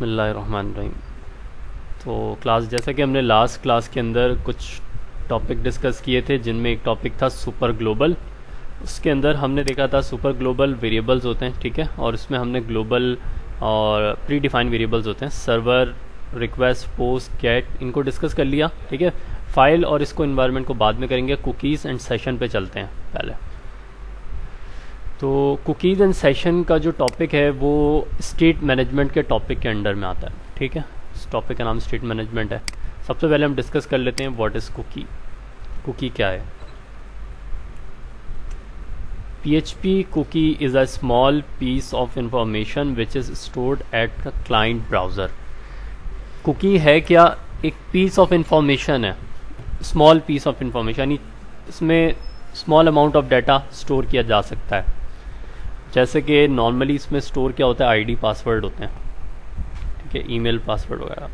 बिसमीम तो क्लास, जैसा कि हमने लास्ट क्लास के अंदर कुछ टॉपिक डिस्कस किए थे, जिनमें एक टॉपिक था सुपर ग्लोबल उसके अंदर हमने देखा था सुपर ग्लोबल वेरिएबल्स होते हैं, ठीक है? और इसमें हमने ग्लोबल और प्री डिफाइंड वेरिएबल्स होते हैं। सर्वर रिक्वेस्ट पोस्ट कैट इनको डिस्कस कर लिया, ठीक है? फ़ाइल और इसको इन्वायरमेंट को बाद में करेंगे। कुकीज़ एंड सेशन पे चलते हैं, पहले। तो कुकीज़ एंड सेशन का जो टॉपिक है, वो स्टेट मैनेजमेंट के टॉपिक के अंडर में आता है, ठीक है? इस टॉपिक का नाम स्टेट मैनेजमेंट है। सबसे पहले हम डिस्कस कर लेते हैं व्हाट इज़ कुकी कुकी क्या है? PHP cookie is a small piece of information which is stored at the client browser. Cookie है क्या? एक पीस ऑफ़ इंफॉर्मेशन है। स्मॉल पीस ऑफ़ इंफॉर्मेशन यानी इसमें small amount of data store किया जा सकता है। जैसे कि नॉर्मली इसमें स्टोर क्या होता है? आईडी पासवर्ड होते हैं। ठीक है? ईमेल पासवर्ड वगैरह।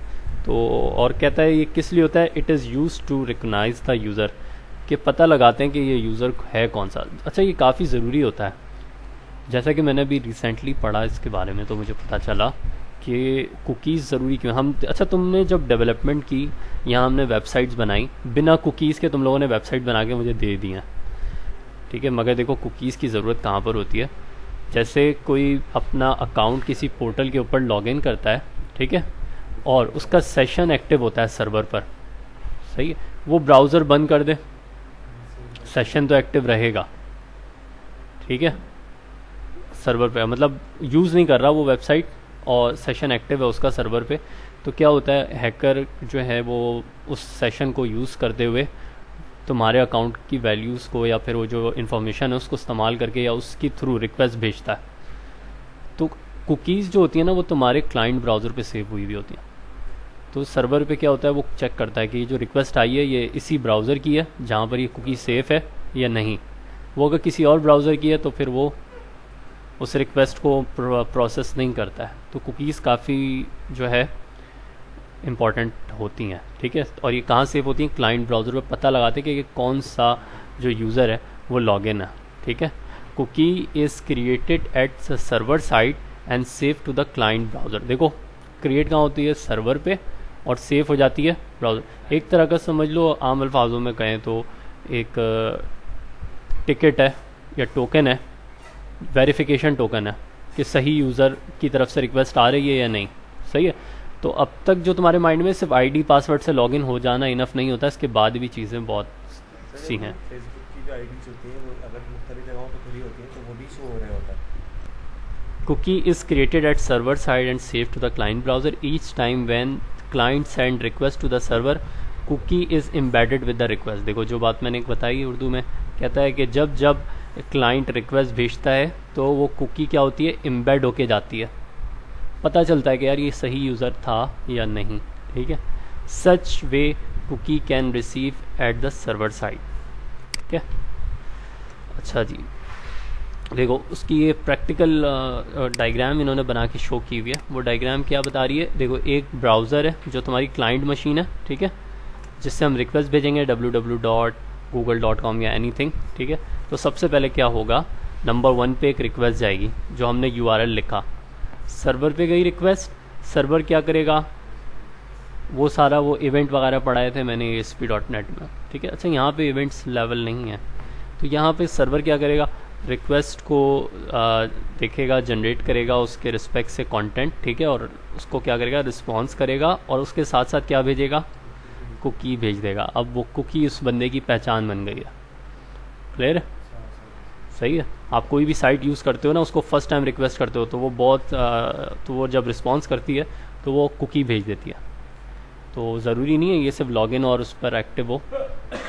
तो और कहता है, ये किस लिए होता है? It is use to recognise the user कि पता लगाते हैं कि ये यूज़र है कौन सा। अच्छा ये काफ़ी ज़रूरी होता है। जैसा कि मैंने अभी रिसेंटली पढ़ा इसके बारे में तो मुझे पता चला कि कुकीज़ ज़रूरी क्यों? हम अच्छा तुमने जब डेवलपमेंट की, यहाँ हमने वेबसाइट्स बनाई। बिना कुकीज़ के तुम लोगों ने वेबसाइट बना के मुझे दे दी हैं ठीक है? मगर देखो कुकीज़ की ज़रूरत कहाँ पर होती है? जैसे कोई अपना अकाउंट किसी पोर्टल के ऊपर लॉगिन करता है, ठीक है? और उसका सेशन एक्टिव होता है सर्वर पर। सही है? वो ब्राउज़र बंद कर दे। सेशन तो एक्टिव रहेगा। ठीक है? सर्वर पे। मतलब यूज़ नहीं कर रहा वो वेबसाइट और सेशन एक्टिव है उसका सर्वर पे। तो क्या होता है? हैकर जो है वो उस सेशन को यूज़ करते हुए तुम्हारे अकाउंट की वैल्यूज़ को या फिर वो जो इन्फॉर्मेशन है उसको इस्तेमाल करके या उसकी थ्रू रिक्वेस्ट भेजता है। तो कुकीज़ जो होती है ना, वो तुम्हारे क्लाइंट ब्राउज़र पे सेव हुई हुई होती हैं। तो सर्वर पे क्या होता है, वो चेक करता है कि जो रिक्वेस्ट आई है, ये इसी ब्राउज़र की है, जहाँ पर ये कुकी सेफ़ है या नहीं। वो अगर किसी और ब्राउज़र की है तो फिर वो उस रिक्वेस्ट को प्रोसेस नहीं करता है। तो कुकीज़ काफ़ी जो है इंपॉर्टेंट होती हैं, ठीक है? और ये कहाँ सेव होती हैं? क्लाइंट ब्राउज़र पर पता लगाते हैं कि कौन सा जो यूज़र है, वो लॉगिन है, ठीक है? Cookie is created at server site and save to the client browser देखो क्रिएट कहाँ होती है? सर्वर पे और सेव हो जाती है ब्राउज़र एक तरह का समझ लो, आम अल्फाजों में कहें तो एक टिकट है या टोकन है वेरिफिकेशन टोकन है कि सही यूज़र की तरफ़ से रिक्वेस्ट आ रही है या नहीं, सही है? तो अब तक जो तुम्हारे माइंड में सिर्फ़ आईडी पासवर्ड से लॉग हो जाना इनफ नहीं होता इसके बाद भी चीज़ें बहुत सी हैं। Cookie is created at server side and save to the client browser each time when client send request to the server cookie is embedded with the request देखो जो बात मैंने बताई उर्दू में कहता है कि जब जब क्लाइंट रिक्वेस्ट भेजता है तो वो कुकी क्या होती है? इम्बेड होके जाती है। पता चलता है कि यार ये सही यूज़र था या नहीं, ठीक है? Such way cookie can receive at the server side ठीक है? अच्छा जी। देखो, उसकी ये प्रैक्टिकल डायग्राम इन्होंने बना के शो की हुई है। वो डायग्राम क्या बता रही है? देखो, एक ब्राउज़र है जो तुम्हारी क्लाइंट मशीन है, ठीक है? जिससे हम रिक्वेस्ट भेजेंगे W W dot Google dot com या एनी ठीक है? तो सबसे पहले क्या होगा? नंबर वन पे एक रिक्वेस्ट जाएगी, जो हमने यूआरएल लिखा। सर्वर पे गई रिक्वेस्ट सर्वर क्या करेगा? वो सारा वो इवेंट वगैरह पढ़ाए थे मैंने नेट में। ठीक है? अच्छा यहाँ पे इवेंट्स लेवल नहीं है। तो यहाँ पे सर्वर क्या करेगा? रिक्वेस्ट को आ, देखेगा जनरेट करेगा उसके रिस्पेक्ट से कंटेंट ठीक है? और उसको क्या करेगा? रिस्पॉन्स करेगा और उसके साथ साथ क्या भेजेगा? कुकी भेज देगा। अब वो कुकी उस बंदे की पहचान बन गई है। क्लियर सही है? आप कोई भी साइट यूज़ करते हो ना, उसको फ़र्स्ट टाइम रिक्वेस्ट करते हो तो वो बहुत तो वो जब रिस्पॉन्स करती है तो वो कुकी भेज देती है। तो ज़रूरी नहीं है ये सिर्फ़ लॉगिन और उस पर एक्टिव हो।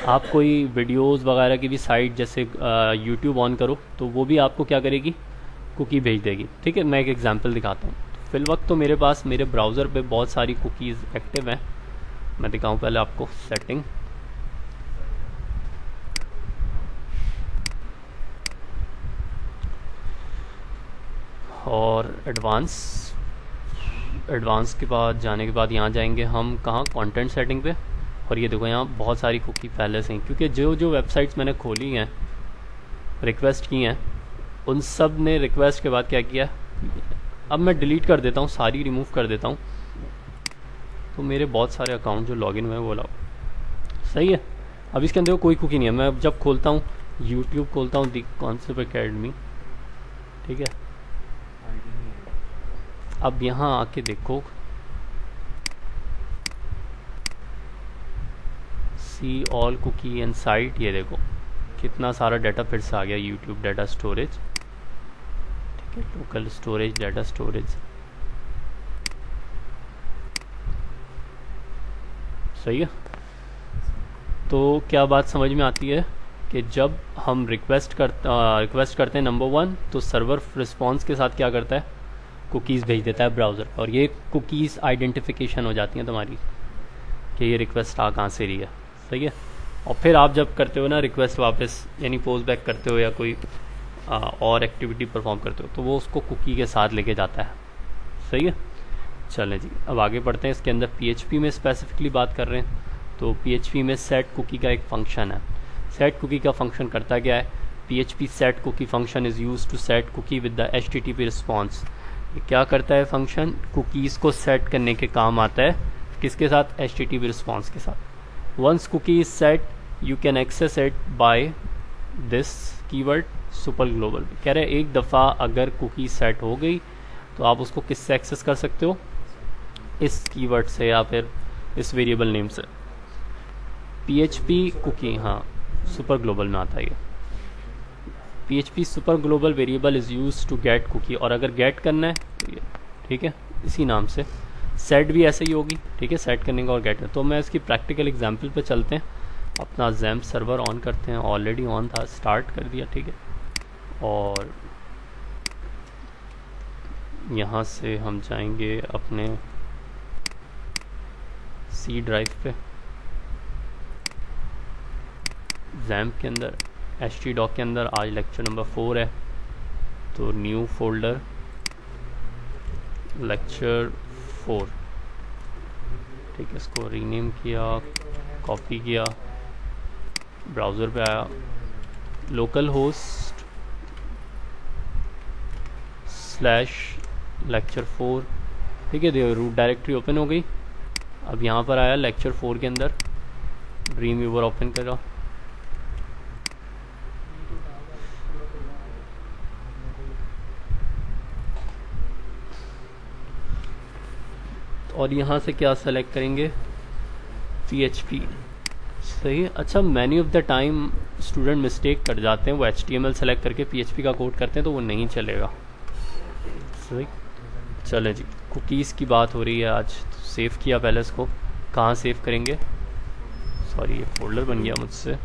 आप कोई वीडियोस वगैरह की भी साइट जैसे यूट्यूब ऑन करो तो वो भी आपको क्या करेगी? कुकी भेज देगी। ठीक है, मैं एक एग्जांपल दिखाता हूँ। फिल वक्त तो मेरे पास, मेरे ब्राउज़र पे बहुत सारी कुकीज़ एक्टिव हैं। मैं दिखाऊँ पहले आपको सेटिंग और एडवांस एडवांस के बाद, जाने के बाद यहाँ जाएँगे हम कहाँ? कंटेंट सेटिंग पे। और ये देखो यहाँ बहुत सारी कुकी पहले से हैं। क्योंकि जो जो वेबसाइट्स मैंने खोली हैं रिक्वेस्ट की हैं, उन सबने रिक्वेस्ट के बाद क्या किया? अब मैं डिलीट कर देता हूँ, सारी रिमूव कर देता हूँ। तो मेरे बहुत सारे अकाउंट जो लॉगिन हुए वो लाओ सही है? अब इसके अंदर कोई कुकी नहीं है। मैं जब खोलता हूँ यूट्यूब खोलता हूँ दी कॉन्सेप्ट अकेडमी ठीक है? अब यहाँ आके देखो। See all cookie and site ये देखो। कितना सारा डाटा फिर से आ गया यूट्यूब डाटा स्टोरेज ठीक है लोकल स्टोरेज डाटा स्टोरेज सही है? तो क्या बात समझ में आती है कि जब हम रिक्वेस्ट कर रिक्वेस्ट करते हैं नंबर वन तो सर्वर रिस्पॉन्स के साथ क्या करता है? कुकीज़ भेज देता है ब्राउज़र और ये कुकीज़ आइडेंटिफिकेशन हो जाती हैं तुम्हारी कि ये रिक्वेस्ट आ कहाँ से रही है। सही है? और फिर आप जब करते हो ना रिक्वेस्ट वापस यानी पोस्ट बैक करते हो या कोई आ, और एक्टिविटी परफॉर्म करते हो तो वो उसको कुकी के साथ लेके जाता है। सही है? चलें जी अब आगे बढ़ते हैं। इसके अंदर पीएचपी में स्पेसिफिकली बात कर रहे हैं। तो पीएचपी में सेट कुकी का एक फ़ंक्शन है। सेट कुकी का फ़ंक्शन करता क्या है? P H P set cookie function is use to set cookie with the H T T P response क्या करता है फ़ंक्शन कुकीज़ को सेट करने के काम आता है। किसके साथ? एच टी रिस्पॉन्स के साथ। Once cookie is set you can access it by this keyword super global कह रहे हैं, एक दफ़ा अगर कुकी सेट हो गई तो आप उसको किससे एक्सेस कर सकते हो? इस कीवर्ड से या फिर इस वेरिएबल नेम से। पी एच पी कुकी हाँ सुपर ग्लोबल में आता है ये। P H P super global variable is use to get cookie और अगर गेट करना है तो ठीक है? इसी नाम से। सेट भी ऐसे ही होगी, ठीक है? सेट करने का और गेट तो मैं इसकी प्रैक्टिकल एग्ज़ाम्पल पे चलते हैं। अपना जैम सर्वर ऑन करते हैं। ऑलरेडी ऑन था स्टार्ट कर दिया, ठीक है? और यहाँ से हम जाएँगे अपने सी ड्राइव पे। जैम के अंदर। एच टी डॉक के अंदर आज लेक्चर नंबर फोर है। तो न्यू फोल्डर लेक्चर फोर ठीक है, इसको रीनेम किया कॉपी किया ब्राउज़र पे आया। Local host slash lecture four ठीक है, देखो रूट डायरेक्टरी ओपन हो गई। अब यहाँ पर आया लेक्चर फोर के अंदर। ड्रीम व्यूवर ओपन करा। और यहाँ से क्या सेलेक्ट करेंगे? पी एच पी सही? अच्छा many of the time student mistake कर जाते हैं, वो एच टी सेलेक्ट करके पी एच पी का कोड करते हैं तो वो नहीं चलेगा। सही? चले जी। कुकीज़ की बात हो रही है आज। तो सेव किया पहले इसको। कहाँ सेव करेंगे? सॉरी ये फोल्डर बन गया मुझसे।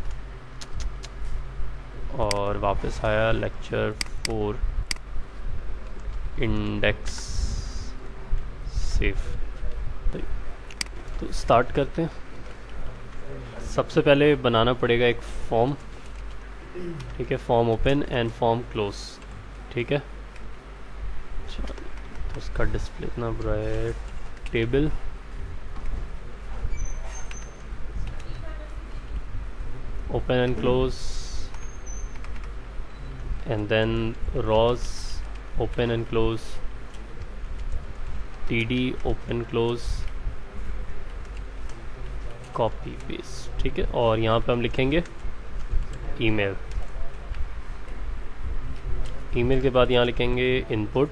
और वापस आया लेक्चर फोर इंडेक्स सेव तो स्टार्ट करते हैं। सबसे पहले बनाना पड़ेगा एक फॉर्म ठीक है form open and form close ठीक है? तो उसका डिस्प्ले इतना बुरा है। Table open open and close and then rows open and close td open, close copy paste ठीक है? और यहाँ पे हम लिखेंगे ईमेल ईमेल के बाद यहाँ लिखेंगे इनपुट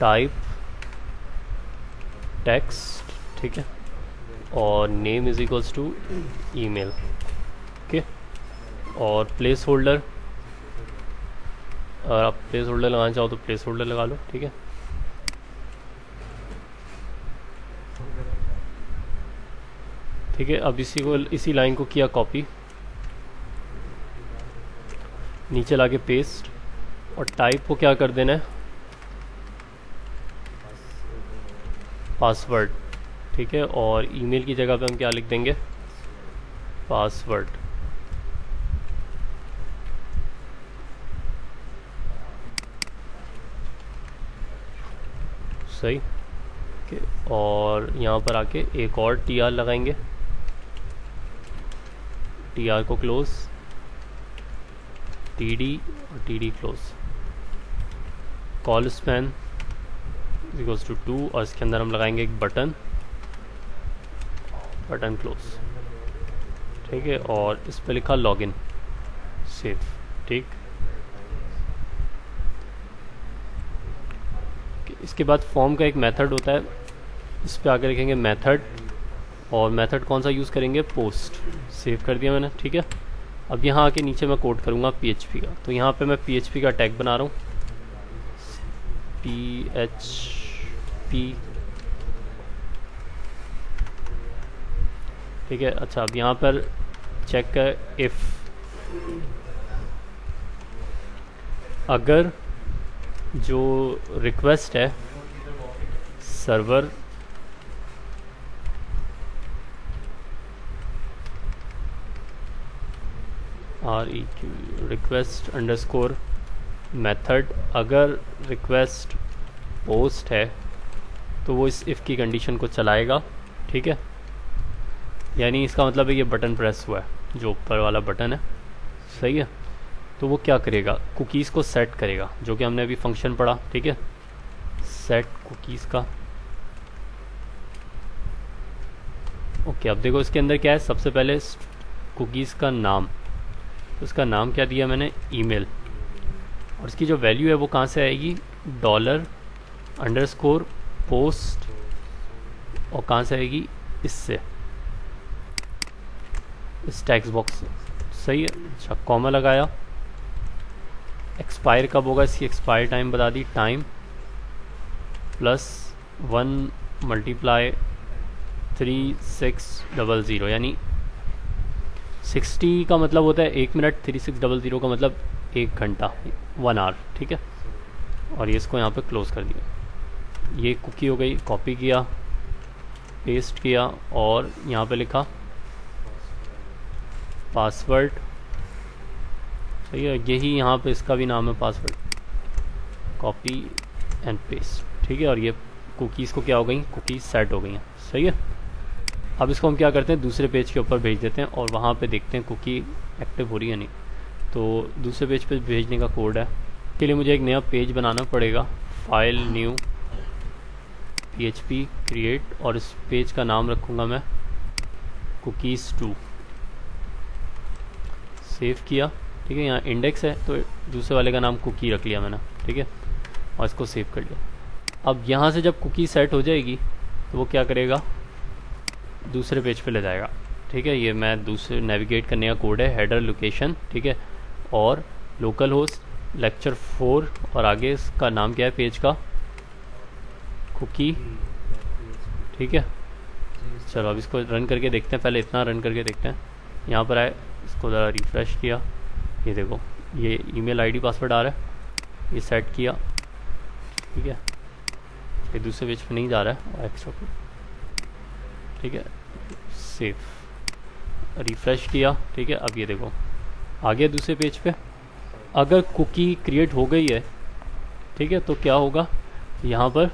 टाइप टेक्स्ट ठीक है? और name is equals to email okay और प्लेस होल्डर अगर आप प्लेस होल्डर लगाना चाहो तो प्लेस होल्डर लगा लो, ठीक है? ठीक है, अब इसी को, इसी लाइन को किया कॉपी नीचे लाके पेस्ट और टाइप को क्या कर देना है? पासवर्ड ठीक है, और ईमेल की जगह पे हम क्या लिख देंगे? पासवर्ड सही। और यहाँ पर आके एक और टी आर लगाएँगे। टी आर को क्लोज टी डी और T D close colspan equals to two और इसके अंदर हम लगाएँगे एक बटन बटन क्लोज ठीक है, और इस पर लिखा लॉगिन सेफ़ ठीक. इसके बाद फॉर्म का एक मेथड होता है, इस पर आगे लिखेंगे मेथड और मेथड कौन सा यूज़ करेंगे? पोस्ट। सेव कर दिया मैंने, ठीक है? अब यहाँ आके नीचे मैं कोड करूँगा पी का। तो यहाँ पे मैं पीएचपी का टैग बना रहा हूँ। पी एच पी ठीक है? अच्छा अब यहाँ पर चेक कर इफ़ अगर जो रिक्वेस्ट है server R E Q request underscore method अगर रिक्वेस्ट पोस्ट है तो वो इस इफ़ की कंडीशन को चलाएगा ठीक है? यानी इसका मतलब है ये बटन प्रेस हुआ है जो ऊपर वाला बटन है। सही है? तो वो क्या करेगा? कुकीज़ को सेट करेगा जो कि हमने अभी फ़ंक्शन पढ़ा ठीक है? सेट कुकीज़ का। ओके okay, अब देखो इसके अंदर क्या है? सबसे पहले कुकीज़ का नाम। उसका नाम क्या दिया मैंने? ईमेल। और इसकी जो वैल्यू है वो कहाँ से आएगी? डॉलर अंडरस्कोर पोस्ट और कहाँ से आएगी? इससे। इस टैक्स बॉक्स सही है? अच्छा कॉमा लगाया। एक्सपायर कब होगा? इसकी एक्सपायर टाइम बता दी। Time plus one multiply three six double zero यानी सिक्सटी का मतलब होता है एक minute three six double zero का मतलब एक घंटा वन आवर ठीक है? और ये इसको यहाँ पे क्लोज़ कर दिया। ये कुकी हो गई कॉपी किया पेस्ट किया और यहाँ पे लिखा पासवर्ड सही है, यही यहाँ पे इसका भी नाम है पासवर्ड कॉपी एंड पेस्ट ठीक है? और ये कुकीज़ को क्या हो गई? कुकीज़ सेट हो गई हैं। सही है? अब इसको हम क्या करते हैं? दूसरे पेज के ऊपर भेज देते हैं और वहाँ पे देखते हैं कुकी एक्टिव हो रही है नहीं। तो दूसरे पेज पे भेजने का कोड है। के लिए मुझे एक नया पेज बनाना पड़ेगा। फ़ाइल न्यू पीएचपी क्रिएट और इस पेज का नाम रखूँगा मैं कुकीज़ टू सेव किया। ठीक है, यहाँ इंडेक्स है तो दूसरे वाले का नाम कुकी रख लिया मैंने। ठीक है, और इसको सेव कर लिया। अब यहाँ से जब कुकी सेट हो जाएगी तो वो क्या करेगा? दूसरे पेज पे ले जाएगा। ठीक है, ये मैं दूसरे नेविगेट करने का कोड है हेडर लोकेशन ठीक है, और लोकल होस्ट लेक्चर फोर और आगे इसका नाम क्या है पेज का? कुकी ठीक है। चलो, अब इसको रन करके देखते हैं, पहले इतना रन करके देखते हैं। यहाँ पर आए, इसको ज़रा रिफ़्रेश किया। ये देखो, ये ईमेल आईडी पासवर्ड आ रहा है, ये सेट किया, ठीक है। ये दूसरे पेज पे नहीं जा रहा है एक्स्ट्रा ठीक है? सेफ़ रिफ़्रेश किया, ठीक है? अब ये देखो। आ गया दूसरे पेज पे। अगर कुकी क्रिएट हो गई है, ठीक है? तो क्या होगा? यहाँ पर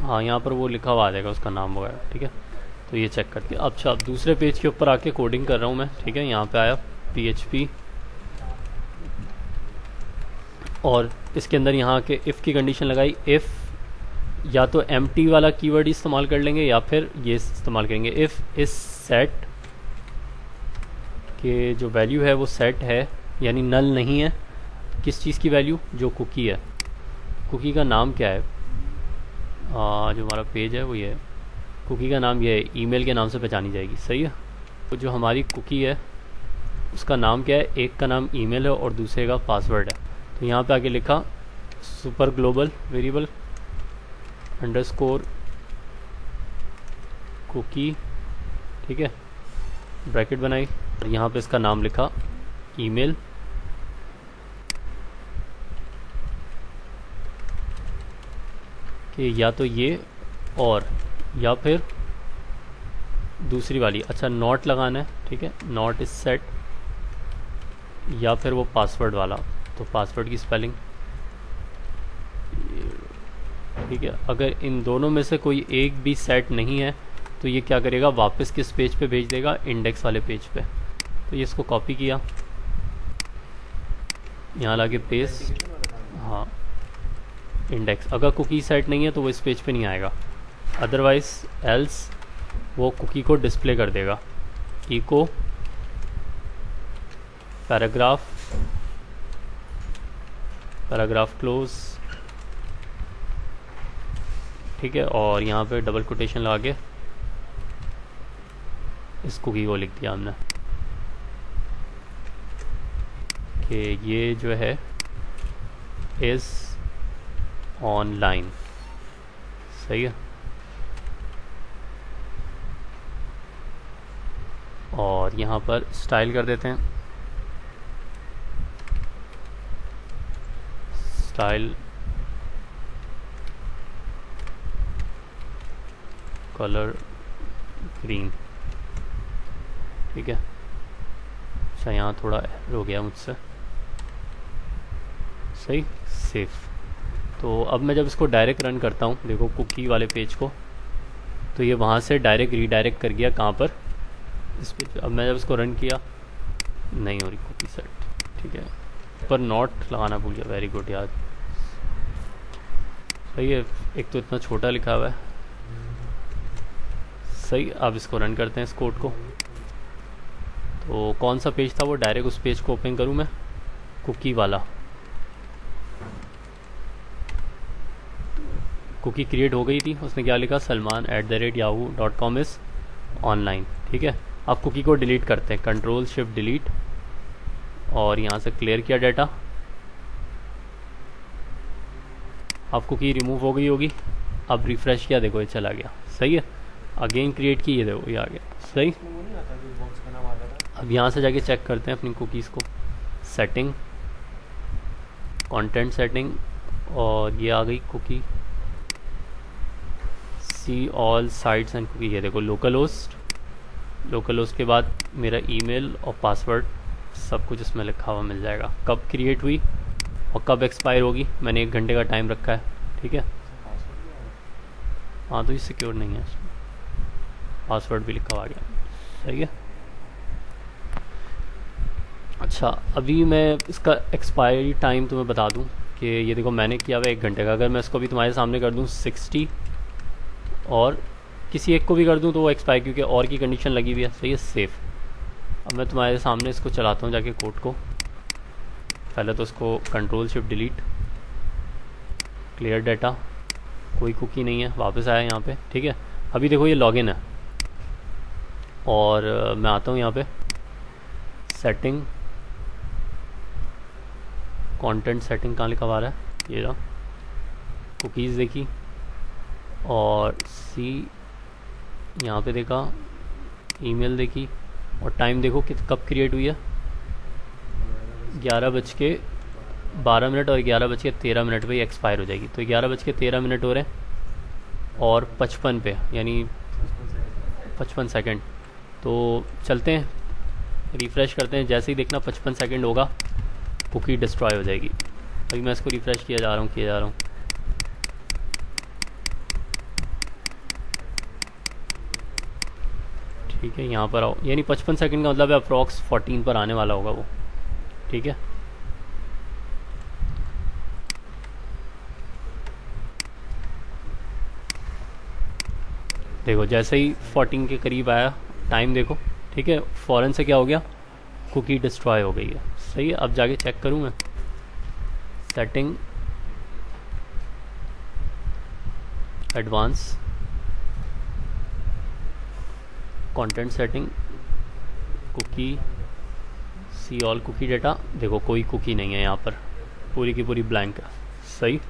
हाँ यहाँ पर वो लिखा हुआ आ जाएगा उसका नाम वगैरह, ठीक है? तो ये चेक करके। अच्छा अब दूसरे पेज के ऊपर आके कोडिंग कर रहा हूँ मैं, ठीक है? यहाँ पे आया पीएचपी और इसके अंदर यहाँ के इफ़ की कंडीशन लगाई। इफ़ या तो एमटी वाला कीवर्ड इस्तेमाल कर लेंगे या फिर ये इस्तेमाल करेंगे। इफ़ इस सेट के जो वैल्यू है वो सेट है यानी नल नहीं है किस चीज़ की वैल्यू जो कुकी है। कुकी का नाम क्या है? आ, जो हमारा पेज है वो ये है। कुकी का नाम ये है ईमेल के नाम से पहचानी जाएगी। सही है? तो जो हमारी कुकी है उसका नाम क्या है? एक का नाम ईमेल है और दूसरे का पासवर्ड है। तो यहाँ पे आगे लिखा super global variable underscore cookie ठीक है? ब्रैकेट बनाई और यहाँ पे इसका नाम लिखा ईमेल कि या तो ये और, या फिर दूसरी वाली। अच्छा नॉट लगाना है, ठीक है? नॉट इज़ सेट या फिर वो पासवर्ड वाला। तो पासवर्ड की स्पेलिंग ठीक है, अगर इन दोनों में से कोई एक भी सेट नहीं है तो ये क्या करेगा, वापस किस पेज पे भेज देगा? इंडेक्स वाले पेज पे। तो ये इसको कॉपी किया। यहाँ ला के पेस्ट हाँ। इंडेक्स अगर कुकी सेट नहीं है तो वो इस पेज पे नहीं आएगा। अदरवाइज़ एल्स वो कुकी को डिस्प्ले कर देगा। इको पैराग्राफ पैराग्राफ क्लोज ठीक है, और यहाँ पे डबल कोटेशन लगा के इस कुकी को लिख दिया हमने। कि ये जो है इस ऑनलाइन सही है? और यहाँ पर स्टाइल कर देते हैं। Style colour green. ठीक है? अच्छा यहाँ थोड़ा हो गया मुझसे। सही? सेफ़। तो अब मैं जब इसको डायरेक्ट रन करता हूँ, देखो कुकी वाले पेज को तो ये वहाँ से डायरेक्ट रीडायरेक्ट कर गया कहाँ पर? इस पेज अब मैं जब इसको रन किया, नहीं हो रही कुकी सेट। ठीक है? पर नॉट लगाना भूल गया वेरी गुड याद सही है, एक तो इतना छोटा लिखा हुआ है। सही, अब इसको रन करते हैं इस कोड को। तो कौन सा पेज था वो? डायरेक्ट उस पेज को ओपन करूँ मैं? कुकी वाला। कुकी क्रिएट हो गई थी। उसने क्या लिखा? Salman at the rate Yahoo dot com is online ठीक है? अब कुकी को डिलीट करते हैं। कंट्रोल शिफ्ट डिलीट और यहाँ से क्लियर किया डाटा अब कुकी रिमूव हो गई होगी। अब रिफ़्रेश किया, देखो ये चला गया। सही है? अगेन क्रिएट की, ये देखो, ये आ गया। सही? अब यहाँ से जाके चेक करते हैं अपनी कुकीज़ को। सेटिंग कंटेंट सेटिंग और ये आ गई cookie see all sites and cookie ये देखो लोकल होस्ट लोकल होस्ट के बाद मेरा ईमेल और पासवर्ड सब कुछ इसमें लिखा हुआ मिल जाएगा। कब क्रिएट हुई और कब एक्सपायर होगी? मैंने एक घंटे का टाइम रखा है, ठीक है? हाँ तो ये सिक्योर नहीं है। इसमें पासवर्ड भी लिखा हुआ गया सही है? अच्छा अभी मैं इसका एक्सपायरी टाइम तुम्हें बता दूँ कि ये देखो मैंने किया हुआ एक घंटे का। अगर मैं इसको भी तुम्हारे सामने कर दूँ सिक्सटी और किसी एक को भी कर दूँ तो वो एक्सपायर क्योंकि और की कंडीशन लगी हुई है। सही है? सेफ़ अब मैं तुम्हारे सामने इसको चलाता हूँ जाके कोड को। पहले तो इसको control shift delete clear data कोई कुकी नहीं है। वापस आया यहाँ पे। ठीक है? अभी देखो ये लॉगिन है। और मैं आता हूँ यहाँ पे। सेटिंग कंटेंट सेटिंग कहाँ लिखा हुआ रहा है? ये रहा। कुकीज़ देखी। और सी यहाँ पे देखा। ईमेल देखी। और टाइम देखो कि कब क्रिएट हुई है? ग्यारह बज के बारह मिनट और ग्यारह बज के तेरह मिनट पर एक्सपायर हो जाएगी। तो ग्यारह बज के तेरह मिनट हो रहे हैं। और पचपन पे, यानी पचपन सेकंड तो चलते हैं रिफ़्रेश करते हैं। जैसे ही देखना पचपन सेकंड होगा कुकी डिस्ट्रॉय हो जाएगी। अभी मैं इसको रिफ़्रेश किया जा रहा हूँ, किया जा रहा हूँ। ठीक है, यहाँ पर आओ। यानी पचपन सेकंड का मतलब है अप्रॉक्स फोर्टीन पर आने वाला होगा वो। ठीक है? देखो, जैसे ही फोर्टीन के करीब आया टाइम देखो, ठीक है? फ़ौरन से क्या हो गया? कुकी डिस्ट्रॉय हो गई है। सही है? अब जाके चेक करूँ मैं। Setting advance content setting cookie see all cookie data देखो, कोई कुकी नहीं है यहाँ पर। पूरी की पूरी ब्लैंक है। सही?